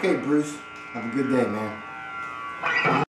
Okay, Bruce. Have a good day, man.